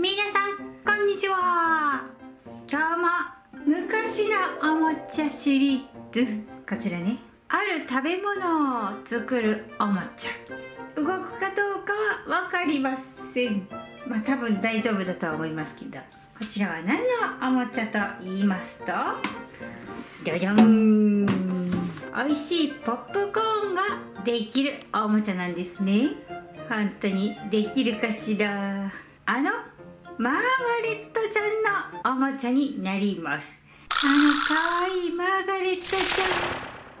皆さんこんにちは。今日も昔のおもちゃシリーズ。こちらね。ある食べ物を作るおもちゃ。動くかどうかは分かりません。まあ多分大丈夫だとは思いますけど。こちらは何のおもちゃと言いますと？じゃじゃん美味しいポップコーンができるおもちゃなんですね。本当にできるかしら。あのマーガレットちゃんのおもちゃになります。あのかわいいマーガレットち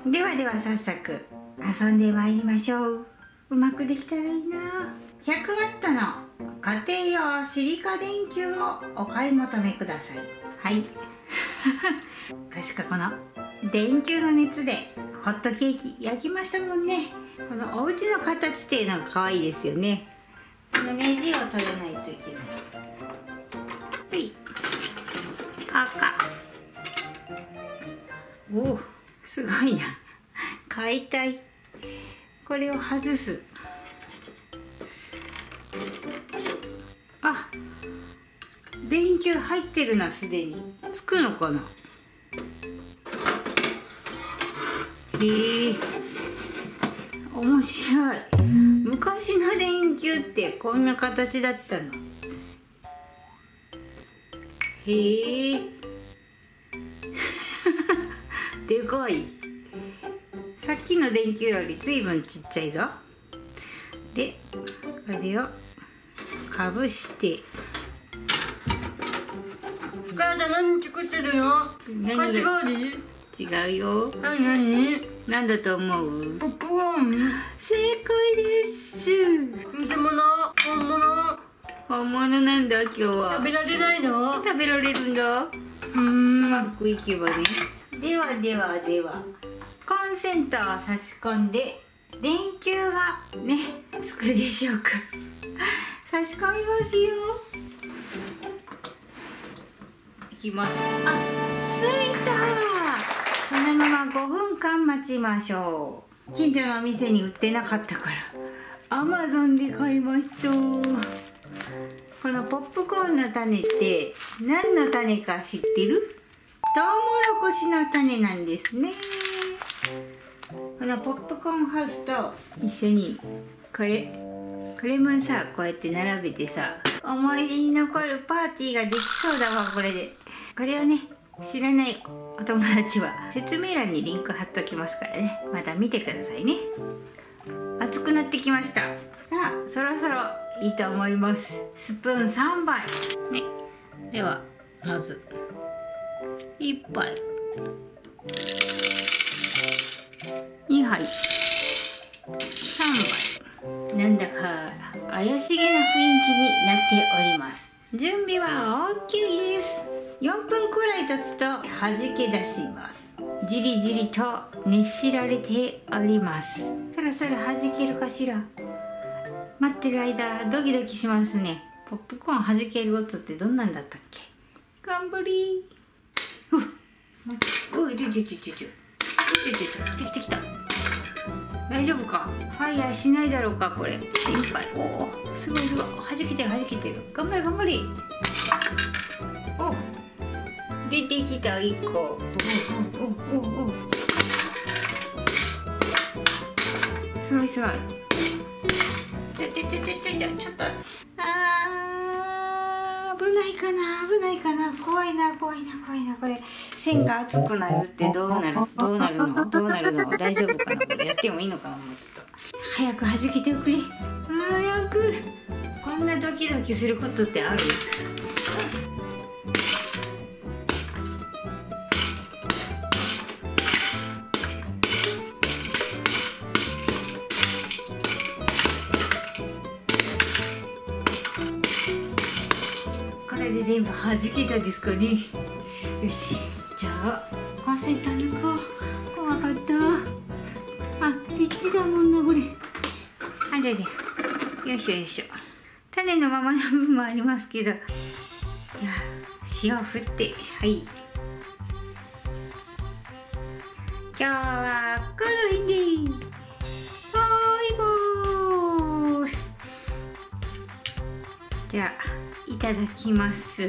ゃん。ではでは早速遊んでまいりましょう。うまくできたらいいな。100W の家庭用シリカ電球をお買い求めください。はい。確かこの電球の熱でホットケーキ焼きましたもんね。このお家の形っていうのが可愛いですよね。このネジを取らないといけない。赤。おおすごいな。買いたい。これを外す。あ電球入ってるなすでに。つくのかな。へえ。面白い。昔の電球ってこんな形だったの。へえでかい。さっきの電球より随分ちっちゃいぞ。でこれをかぶして。お母さん何作ってるの？何かき氷違うよ。何何？何だと思う？ポップコーン。正解です。偽物本物なんだ今日は。食べられないの？食べられるんだ。うーん。うまくいけばね。ではではでは。コンセントを差し込んで電球がねつくでしょうか。差し込みますよ。いきます。あついた。このまま5分間待ちましょう。近所のお店に売ってなかったから。アマゾンで買いましたポップコーンの種って何の種か知ってる？トウモロコシの種なんですね。このポップコーンハウスと一緒にこれこれもさこうやって並べてさ思い出に残るパーティーができそうだわこれで。これをね知らないお友達は説明欄にリンク貼っときますからね。また見てくださいね。熱くなってきました。さあそろそろいいと思います。スプーン3杯。ね。ではまず1杯。2杯。3杯。なんだか怪しげな雰囲気になっております。準備は OK です。4分くらい経つと弾け出します。じりじりと熱しられております。そろそろ弾けるかしら？待ってる間ドキドキしますね。ポップコーン弾ける音ってどんなんだったっけ？頑張り。ーうっうっちょちょちょちょ。来てきてきた。大丈夫か？ファイヤーしないだろうかこれ。心配。おおすごいすごい。弾けてる弾けてる。頑張れ頑張れ。お出てきた一個。おおおおおすごいすごい。ちょちょちょちょちょちょっとあー危ないかな危ないかな怖いな怖いな怖いなこれ線が厚くなるってどうなるどうなるのどうなるの大丈夫かなこれやってもいいのかなもうちょっと早く弾けておくれ早くこんなドキドキすることってある全部弾けたですかね。よし。じゃあコンセント抜こう怖かった。あちっちだもんなこれ。はいででよいしょよいしょ。種のままの部分もありますけど。じゃあ塩振って。はい。今日はこの辺でバイバーイじゃあいただきます。